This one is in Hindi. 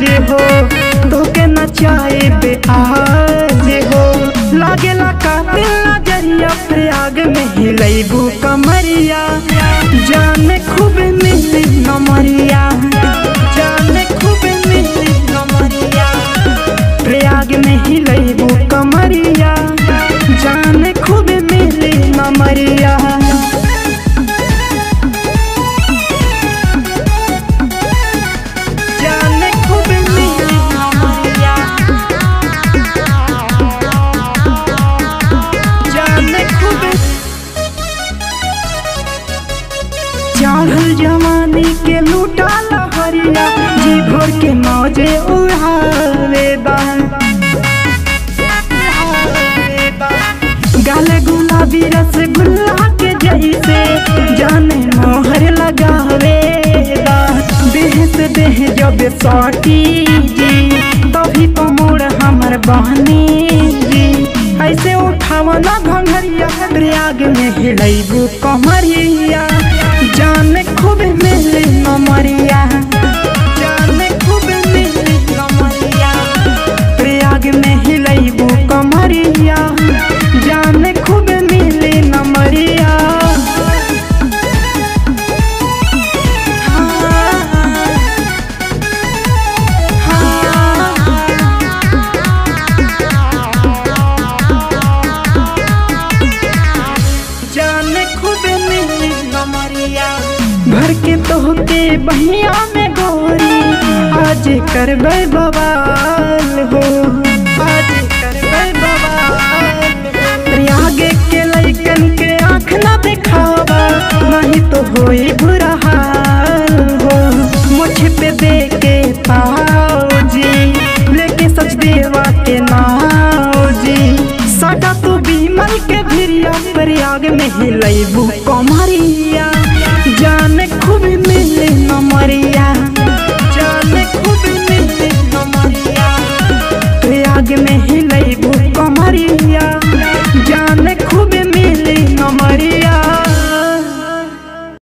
बाज हो तोके चाहे बे आज हो। लागेला प्रयाग में हिलैबू कमरिया जान खूब चढ़ल जवानी के लूटा लहरिया जी भर के मौजे उड़ावे गाले गुलाबी रसगुल्ला के जैसे, जाने मोहर लगावे बा। देह जब सटी जी, तभी पमोड़ हमर बहनी जी। ऐसे उठावा ना घंघरिया प्रयाग में हिलैबू कमरिया। जान खुद मिली नमरिया भर के तोहके बहिया में गोरी। आज करबे बवाल हो। आज करबे बवाल प्रयाग के लइकन के आँख ना दिखावा, नहीं तो होई बुरा हाल हो। मुझ पे दे के पाओ जी, लेके सच देवा के नाओ जी। सदा तू बीमल के भिरिया प्रयाग में हिलैबू कमरिया